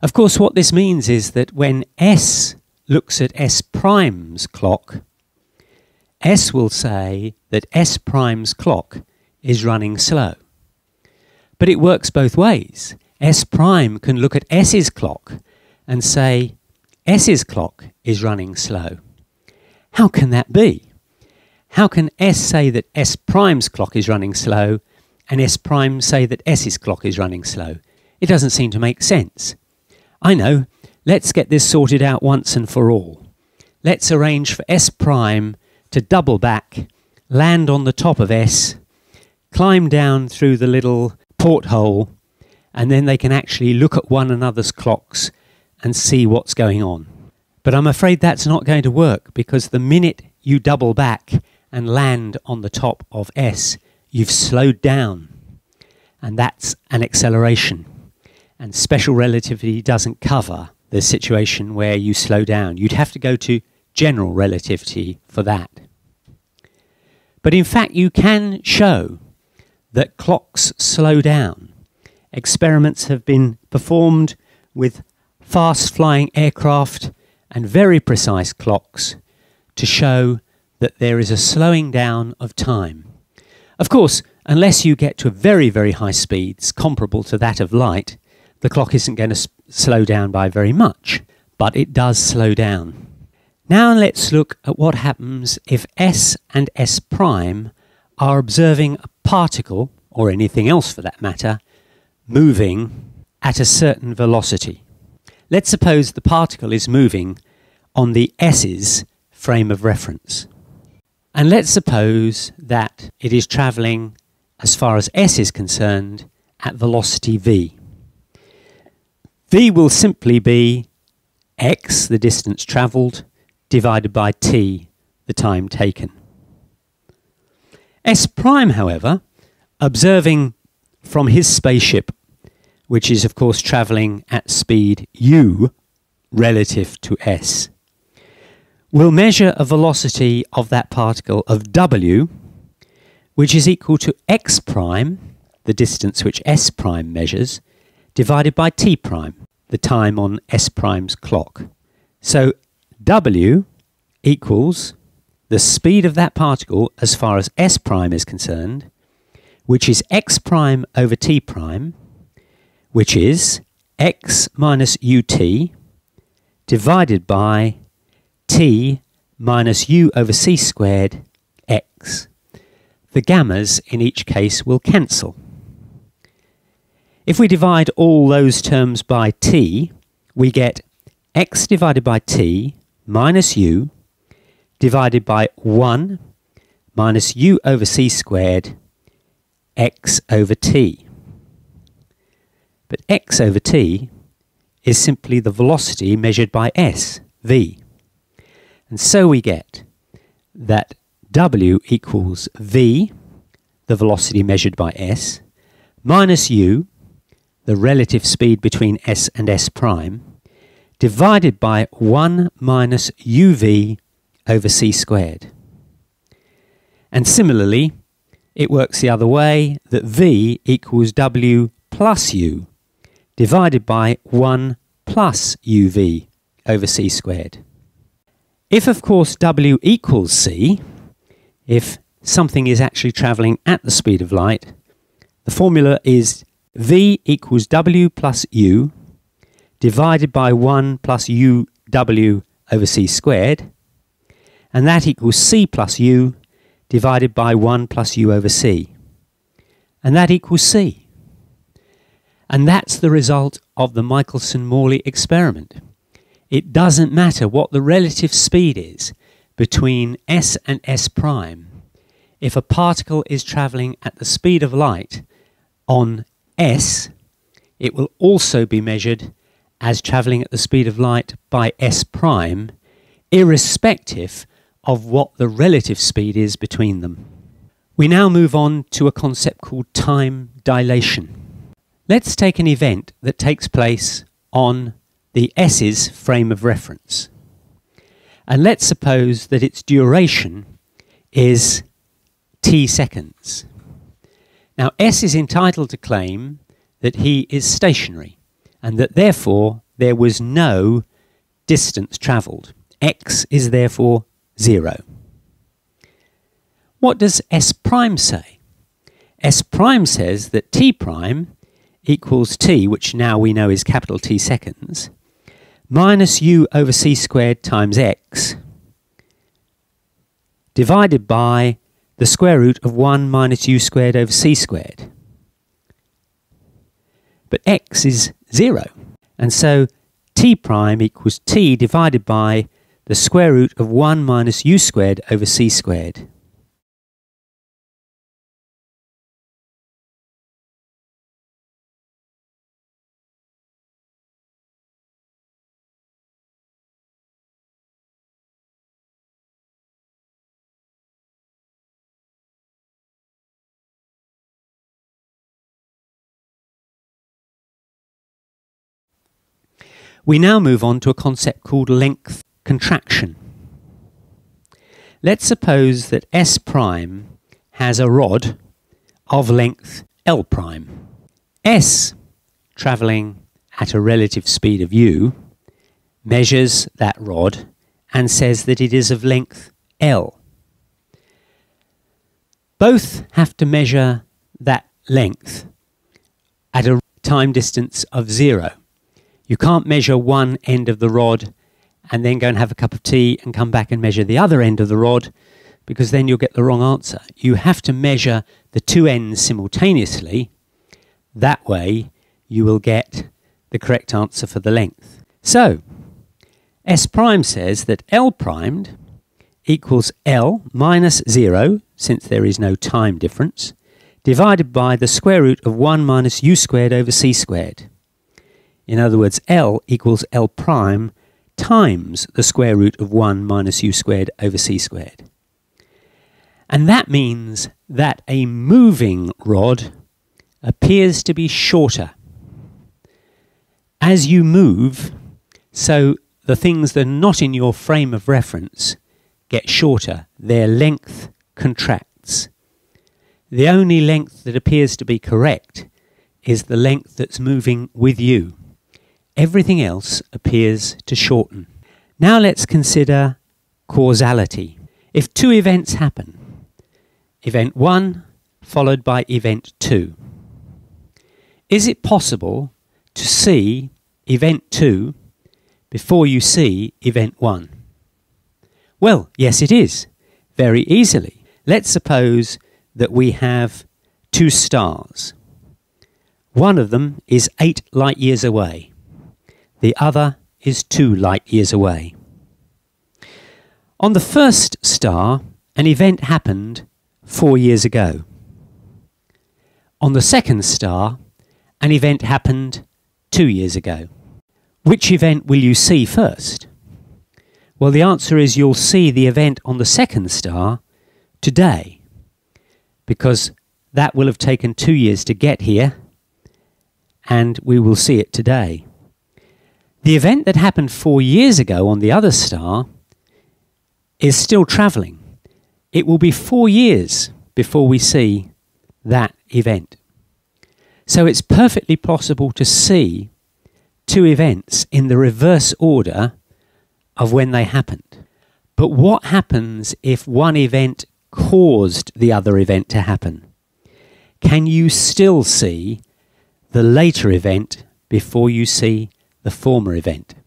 Of course, what this means is that when S looks at S prime's clock, S will say that S prime's clock is running slow. But it works both ways. S prime can look at S's clock and say S's clock is running slow. How can that be? How can S say that S prime's clock is running slow and S prime say that S's clock is running slow? It doesn't seem to make sense. I know, let's get this sorted out once and for all. Let's arrange for S prime to double back, land on the top of S, climb down through the little porthole, and then they can actually look at one another's clocks and see what's going on. But I'm afraid that's not going to work because the minute you double back and land on the top of S, you've slowed down. And that's an acceleration. And special relativity doesn't cover the situation where you slow down. You'd have to go to general relativity for that. But in fact, you can show that clocks slow down. Experiments have been performed with fast flying aircraft and very precise clocks to show that there is a slowing down of time. Of course, unless you get to very, very high speeds comparable to that of light, the clock isn't going to slow down by very much, but it does slow down. Now let's look at what happens if S and S prime are observing a particle, or anything else for that matter, moving at a certain velocity. Let's suppose the particle is moving on the S's frame of reference. And let's suppose that it is travelling as far as S is concerned at velocity v. v will simply be x, the distance travelled, divided by t, the time taken. S prime, however, observing from his spaceship, which is of course travelling at speed u relative to s, will measure a velocity of that particle of w, which is equal to x prime, the distance which s prime measures, divided by t prime, the time on s prime's clock. So w equals the speed of that particle as far as s prime is concerned, which is x prime over t prime, which is x minus ut divided by t minus u over c squared x. The gammas in each case will cancel. If we divide all those terms by t, we get x divided by t minus u divided by 1 minus u over c squared x over t. But x over t is simply the velocity measured by s, v. And so we get that w equals v, the velocity measured by s, minus u, the relative speed between s and s prime, divided by 1 minus uv over c squared. And similarly, it works the other way, that v equals w plus u, divided by 1 plus uv over c squared. If, of course, w equals c, if something is actually travelling at the speed of light, the formula is v equals w plus u divided by 1 plus uw over c squared, and that equals c plus u divided by 1 plus u over c. And that equals c. And that's the result of the Michelson-Morley experiment. It doesn't matter what the relative speed is between s and s prime. If a particle is travelling at the speed of light on s, it will also be measured as travelling at the speed of light by s prime, irrespective of what the relative speed is between them. We now move on to a concept called time dilation. Let's take an event that takes place on the S's frame of reference. And let's suppose that its duration is t seconds. Now S is entitled to claim that he is stationary and that therefore there was no distance travelled. x is therefore 0. What does S prime say? S prime says that T prime equals T, which now we know is capital T seconds, minus U over C squared times X divided by the square root of 1 minus u squared over c squared. But x is 0. And so t prime equals t divided by the square root of 1 minus u squared over c squared. We now move on to a concept called length contraction. Let's suppose that S prime has a rod of length L prime. S, travelling at a relative speed of u, measures that rod and says that it is of length L. Both have to measure that length at a time distance of zero. You can't measure one end of the rod and then go and have a cup of tea and come back and measure the other end of the rod because then you'll get the wrong answer. You have to measure the two ends simultaneously. That way you will get the correct answer for the length. So, S prime says that L primed equals L minus 0, since there is no time difference, divided by the square root of 1 minus u squared over c squared. In other words, L equals L prime times the square root of 1 minus u squared over c squared. And that means that a moving rod appears to be shorter. As you move, so the things that are not in your frame of reference get shorter, their length contracts. The only length that appears to be correct is the length that's moving with you everything else appears to shorten. Now let's consider causality. If two events happen, event 1 followed by event 2, is it possible to see event 2 before you see event 1? Well, yes it is, very easily. Let's suppose that we have two stars. One of them is eight light years away. The other is two light years away. On the first star, an event happened four years ago. On the second star, an event happened two years ago. Which event will you see first? Well, the answer is you'll see the event on the second star today, because that will have taken two years to get here, and we will see it today. The event that happened four years ago on the other star is still travelling. It will be four years before we see that event. So it's perfectly possible to see two events in the reverse order of when they happened. But what happens if one event caused the other event to happen? Can you still see the later event before you see the former event.